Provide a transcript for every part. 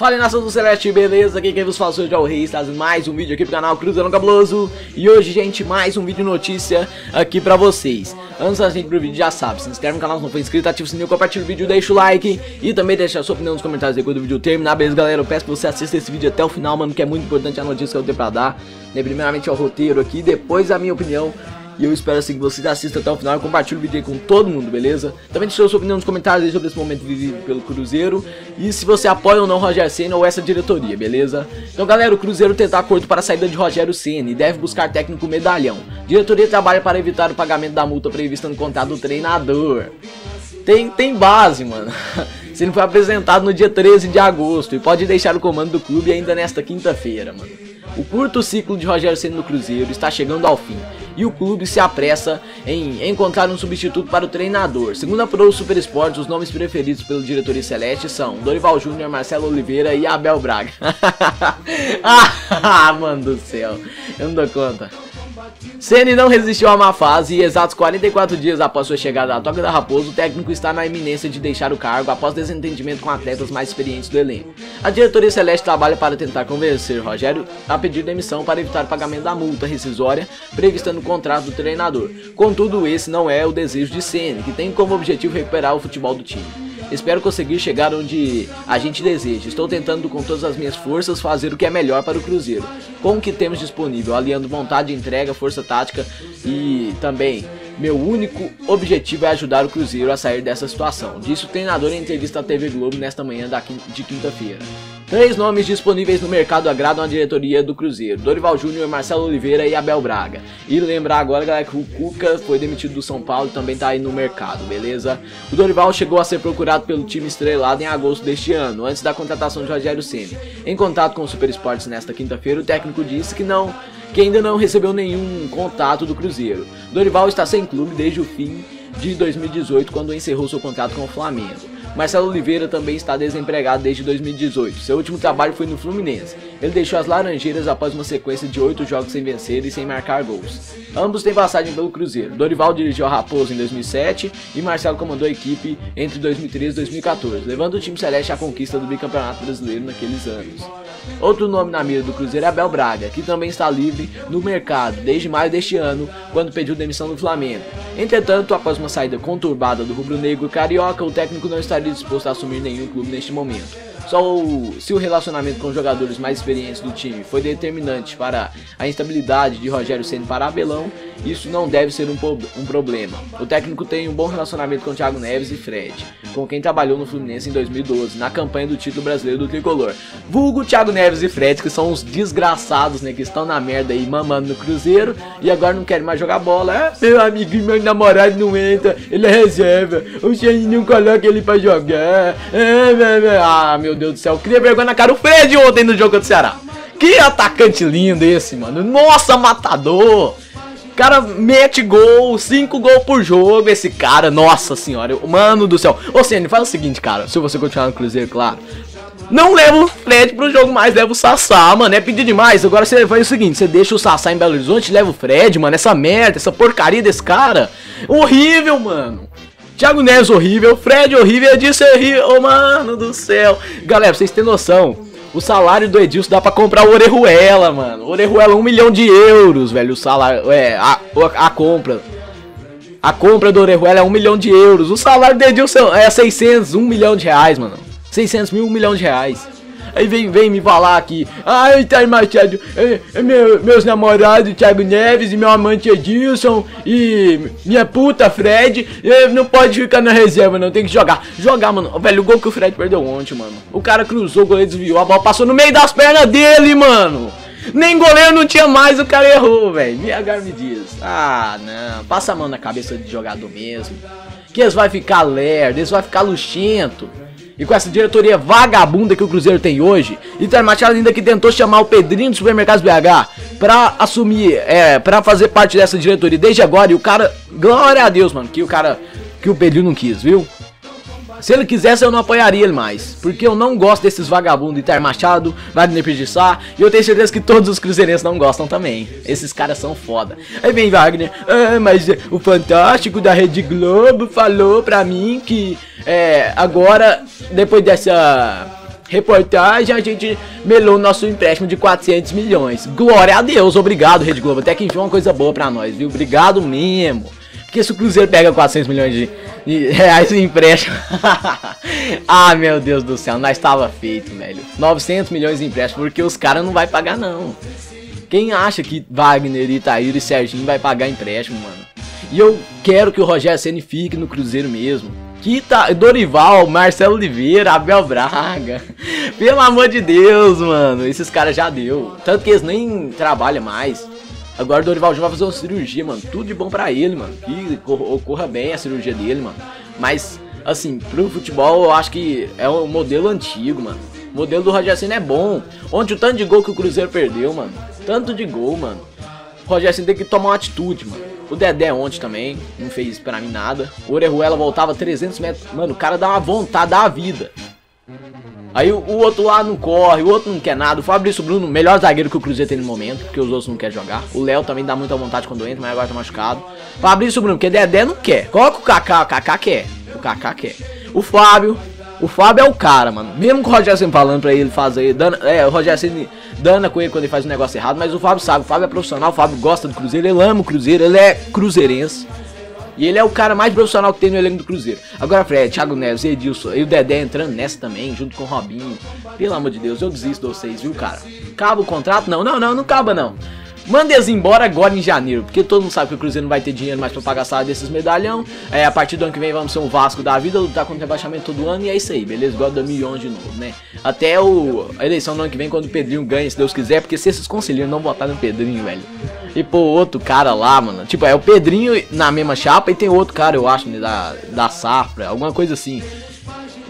Fala nação do Celeste, beleza? Aqui quem vos fala é o Reis, trazendo mais um vídeo aqui pro canal Cruzeiro Cabuloso E hoje, gente, mais um vídeo notícia aqui pra vocês Antes da gente ir pro vídeo, já sabe, se inscreve no canal se não for inscrito, ativa o sininho, compartilha o vídeo, deixa o like E também deixa a sua opinião nos comentários depois do vídeo terminar, beleza, galera? Eu peço que você assista esse vídeo até o final, mano, que é muito importante a notícia que eu tenho pra dar né? Primeiramente é o roteiro aqui, depois a minha opinião e eu espero assim que vocês assistam até o final e compartilhem o vídeo aí com todo mundo, beleza? Também deixe sua opinião nos comentários aí sobre esse momento vivido pelo Cruzeiro. E se você apoia ou não Rogério Senna ou essa diretoria, beleza? Então galera, o Cruzeiro tentar acordo para a saída de Rogério Senna e deve buscar técnico medalhão. Diretoria trabalha para evitar o pagamento da multa prevista no contrato do treinador. Tem, tem base, mano. Se ele foi apresentado no dia 13 de agosto e pode deixar o comando do clube ainda nesta quinta-feira, mano. O curto ciclo de Rogério Senna no Cruzeiro está chegando ao fim e o clube se apressa em encontrar um substituto para o treinador. Segundo a Pro Super Esportes, os nomes preferidos pelo diretoria celeste são Dorival Júnior, Marcelo Oliveira e Abel Braga. ah, mano do céu, eu não dou conta. Ceni não resistiu a uma fase e exatos 44 dias após sua chegada à Toca da Raposa, o técnico está na iminência de deixar o cargo após desentendimento com atletas mais experientes do elenco. A diretoria celeste trabalha para tentar convencer Rogério a pedir demissão para evitar o pagamento da multa rescisória prevista no contrato do treinador. Contudo, esse não é o desejo de Ceni, que tem como objetivo recuperar o futebol do time. Espero conseguir chegar onde a gente deseja. Estou tentando com todas as minhas forças fazer o que é melhor para o Cruzeiro. Com o que temos disponível, aliando vontade, entrega, força tática e também meu único objetivo é ajudar o Cruzeiro a sair dessa situação, disse o treinador em entrevista à TV Globo nesta manhã de quinta-feira. Três nomes disponíveis no mercado agradam a diretoria do Cruzeiro: Dorival Júnior, Marcelo Oliveira e Abel Braga. E lembrar agora, galera, que o Cuca foi demitido do São Paulo e também tá aí no mercado, beleza? O Dorival chegou a ser procurado pelo time estrelado em agosto deste ano, antes da contratação de Rogério Ceni. Em contato com o Super Esportes nesta quinta-feira, o técnico disse que não que ainda não recebeu nenhum contato do Cruzeiro. Dorival está sem clube desde o fim de 2018, quando encerrou seu contrato com o Flamengo. Marcelo Oliveira também está desempregado desde 2018. Seu último trabalho foi no Fluminense. Ele deixou as Laranjeiras após uma sequência de oito jogos sem vencer e sem marcar gols. Ambos têm passagem pelo Cruzeiro. Dorival dirigiu a Raposa em 2007 e Marcelo comandou a equipe entre 2013 e 2014, levando o time celeste à conquista do bicampeonato brasileiro naqueles anos. Outro nome na mira do Cruzeiro é Abel Braga, que também está livre no mercado desde maio deste ano, quando pediu demissão do Flamengo. Entretanto, após uma saída conturbada do rubro-negro carioca, o técnico não estaria disposto a assumir nenhum clube neste momento. Só se o relacionamento com os jogadores mais experientes do time foi determinante para a instabilidade de Rogério Ceni para Abelão, isso não deve ser um, um, problema. O técnico tem um bom relacionamento com Thiago Neves e Fred, com quem trabalhou no Fluminense em 2012, na campanha do título brasileiro do Tricolor. Vulgo Thiago Neves e Fred, que são os desgraçados, né, que estão na merda aí mamando no Cruzeiro e agora não querem mais jogar bola. É, meu amiguinho, meu namorado não entra, ele é reserva, o Xande não coloca ele pra jogar. É, é, é. Ah, meu Deus do céu, cria vergonha na cara o Fred ontem no jogo do Ceará. Que atacante lindo esse, mano. Nossa, matador. Cara, mete gol, 5 gols por jogo. Esse cara, nossa senhora, mano do céu. Ô, Senna, faz o seguinte, cara. Se você continuar no Cruzeiro, claro. Não leva o Fred pro jogo mais, leva o Sassá, mano. É pedir demais. Agora você faz o seguinte: você deixa o Sassá em Belo Horizonte, leva o Fred, mano. Essa merda, essa porcaria desse cara. Horrível, mano. Thiago Neves horrível, Fred horrível, Edilson horrível, oh, mano do céu. Galera, vocês têm noção, o salário do Edilson dá pra comprar o Orejuela, mano. Orejuela, um milhão de euros, velho, o salário, é, a, a compra. A compra do Orejuela é um milhão de euros. O salário do Edilson é 600, um milhão de reais, mano. 600 mil, um milhão de reais. Aí vem, vem me falar aqui. Ai, Thiago Machado, é, é meu, meus namorados, Thiago Neves, e meu amante Edilson, e minha puta Fred, não pode ficar na reserva, não, tem que jogar. Jogar, mano. Velho, o gol que o Fred perdeu ontem, mano. O cara cruzou, o goleiro desviou, a bola passou no meio das pernas dele, mano. Nem goleiro não tinha mais, o cara errou, velho. Agar me diz. Ah, não. Passa a mão na cabeça de jogador mesmo. Que eles vai ficar lerdo, eles vai ficar luxento. E com essa diretoria vagabunda que o Cruzeiro tem hoje, Inter Machado ainda que tentou chamar o Pedrinho do Supermercados BH pra assumir, é, pra fazer parte dessa diretoria desde agora. E o cara, glória a Deus, mano, que o cara, que o Pedrinho não quis, viu? Se ele quisesse, eu não apoiaria ele mais. Porque eu não gosto desses vagabundos Iter Machado, Wagner Pidissá. E eu tenho certeza que todos os cruzeirenses não gostam também. Esses caras são foda. Aí vem Wagner, ah, mas o Fantástico da Rede Globo falou pra mim que é, agora, depois dessa Reportagem, a gente melou nosso empréstimo de 400 milhões. Glória a Deus, obrigado, Rede Globo. Até que enfim, uma coisa boa pra nós, viu? Obrigado mesmo. Porque se o Cruzeiro pega 400 milhões de, de reais em empréstimo. ah, meu Deus do céu, nós estava feito, velho. 900 milhões de empréstimo, porque os caras não vai pagar, não. Quem acha que Wagner, Itaíra e Serginho vai pagar empréstimo, mano? E eu quero que o Rogério Ceni fique no Cruzeiro mesmo. Que tá, Dorival, Marcelo Oliveira, Abel Braga. Pelo amor de Deus, mano. Esses caras já deu. Tanto que eles nem trabalham mais. Agora o Dorival já vai fazer uma cirurgia, mano. Tudo de bom pra ele, mano. Que ocorra bem a cirurgia dele, mano. Mas, assim, pro futebol eu acho que é um modelo antigo, mano. O modelo do Rogério Senna é bom. Ontem o tanto de gol que o Cruzeiro perdeu, mano. Tanto de gol, mano. O Rogério Senna tem que tomar uma atitude, mano. O Dedé ontem também não fez pra mim nada. O Orejuela voltava 300 metros. Mano, o cara dá uma vontade da vida. Aí o, o, outro lá não corre, o outro não quer nada. O Fabrício Bruno, melhor zagueiro que o Cruzeiro tem no momento, porque os outros não querem jogar. O Léo também dá muita vontade quando entra, mas agora tá machucado. Fabrício Bruno, porque Dedé não quer. Coloca o Kaká, o Kaká quer. O Kaká quer. O Fábio, o Fábio é o cara, mano. Mesmo com o Rogério falando pra ele fazer. Dando, é, o Rogério sempre dana com ele quando ele faz um negócio errado. Mas o Fábio sabe, o Fábio é profissional, o Fábio gosta do Cruzeiro, ele ama o Cruzeiro, ele é cruzeirense. E ele é o cara mais profissional que tem no elenco do Cruzeiro. Agora, Fred, Thiago Neves, Edilson e o Dedé entrando nessa também, junto com o Robinho. Pelo amor de Deus, eu desisto de vocês, viu, cara? Caba o contrato? Não, não, não, não caba não. Manda eles embora agora em janeiro, porque todo mundo sabe que o Cruzeiro não vai ter dinheiro mais pra pagar salário desses medalhão. É, a partir do ano que vem vamos ser um Vasco da vida, lutar contra o rebaixamento todo ano e é isso aí, beleza? Igual 2011 de novo, né? Até o, a eleição do ano que vem, quando o Pedrinho ganha, se Deus quiser, porque se esses conselheiros não votarem no Pedrinho, velho. E pô, outro cara lá, mano. Tipo, é o Pedrinho na mesma chapa e tem outro cara, eu acho, né, da, da Safra, alguma coisa assim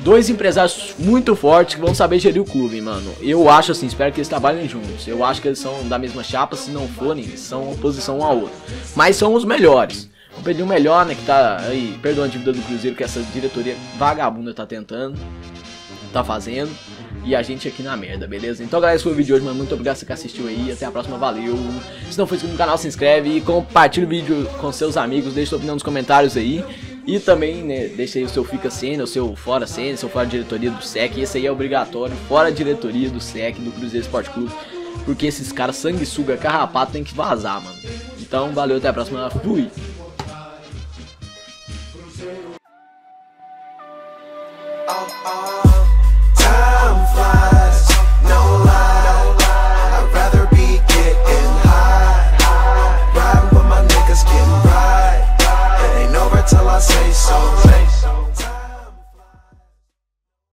dois empresários muito fortes que vão saber gerir o clube, mano. Eu acho assim, espero que eles trabalhem juntos. Eu acho que eles são da mesma chapa, se não forem, são oposição um ao outro. Mas são os melhores. O Pedrinho melhor, né, que tá aí, perdoa a dívida do Cruzeiro que essa diretoria vagabunda tá tentando, tá fazendo. E a gente aqui na merda, beleza? Então, galera, esse foi o vídeo de hoje, mano. Muito obrigado que assistiu aí. Até a próxima, valeu. Se não for inscrito no canal, se inscreve e compartilha o vídeo com seus amigos. Deixa sua opinião nos comentários aí. E também, né, deixa aí o seu fica cena, o seu fora cena, o seu fora diretoria do SEC. Esse aí é obrigatório, fora diretoria do SEC, do Cruzeiro Esporte Clube. Porque esses caras sanguessuga, carrapato, tem que vazar, mano. Então, valeu, até a próxima. Fui!